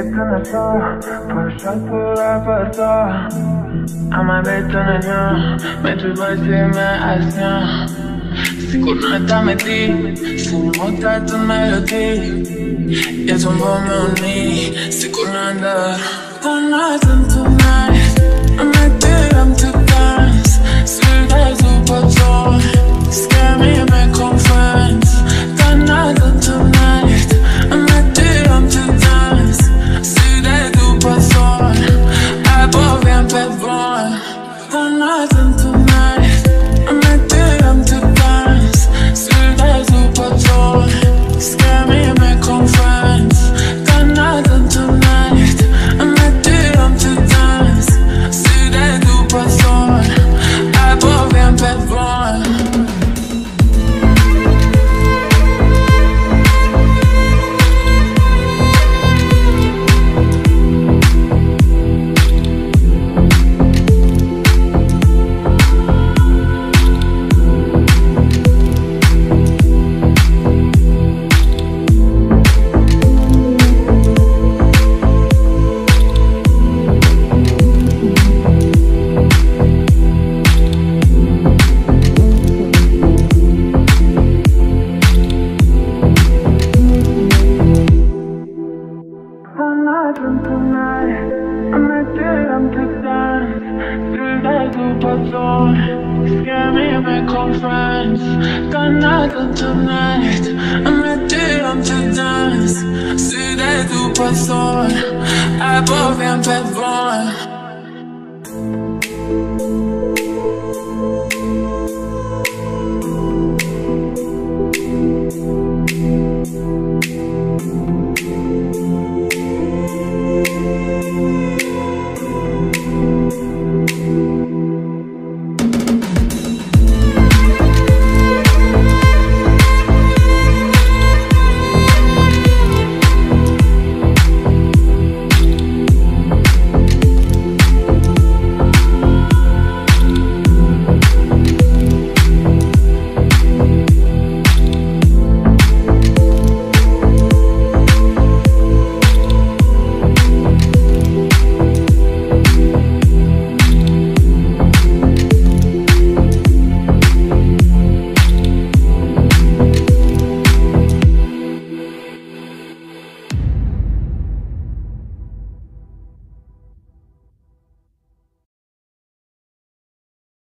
Ittene så, fortsatt på rapporta Ama betone nyo, me tu basi me. Asnya Sicuro ta me ti, sin mota tu melody Ya tu mbo me. uni, sicuro andar One night and Me and make confidence. One night and tonight, I'm ready to dance. Still there's a puzzle. Above and beyond.